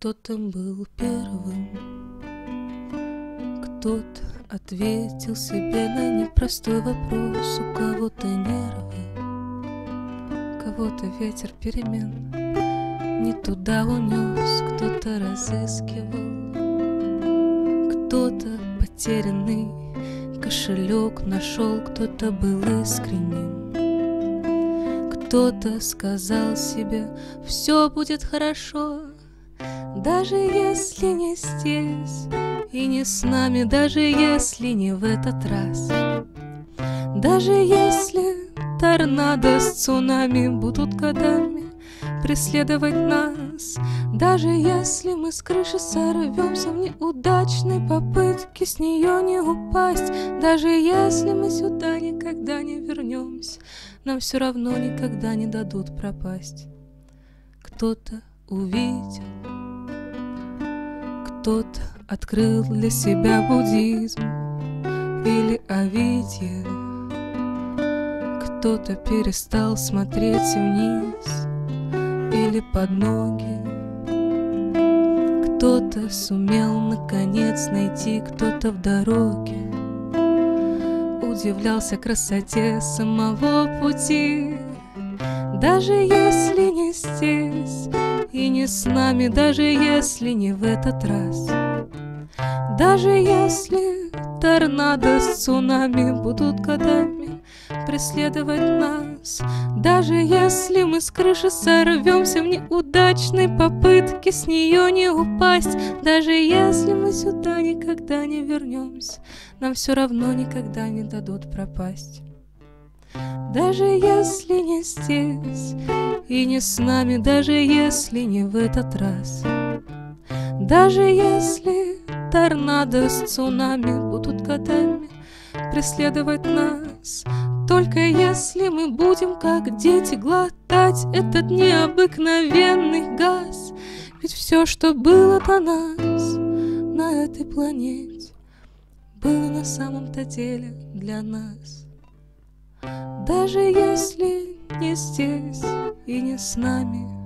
Кто-то был первым, кто-то ответил себе на непростой вопрос. У кого-то нервы, кого-то ветер перемен не туда унес, кто-то разыскивал, кто-то потерянный кошелек нашел, кто-то был искренним. Кто-то сказал себе, все будет хорошо, даже если не здесь и не с нами, даже если не в этот раз. Даже если торнадо с цунами будут годами преследовать нас, даже если мы с крыши сорвемся в неудачной попытке с нее не упасть, даже если мы сюда никогда не вернемся, нам все равно никогда не дадут пропасть. Кто-то увидел кто-то открыл для себя буддизм или овидье, Кто-то перестал смотреть вниз или под ноги, Кто-то сумел наконец найти, кто-то в дороге. Удивлялся красоте самого пути, даже если не здесь и не с нами, даже если не в этот раз. Даже если торнадо с цунами будут годами преследовать нас, даже если мы с крыши сорвемся в неудачной попытке с нее не упасть, даже если мы сюда никогда не вернемся, нам все равно никогда не дадут пропасть. Даже если не здесь и не с нами, даже если не в этот раз. Даже если торнадо с цунами будут годами преследовать нас, только если мы будем, как дети, глотать этот необыкновенный газ. Ведь все, что было до нас на этой планете, было на самом-то деле для нас. Даже если с нами,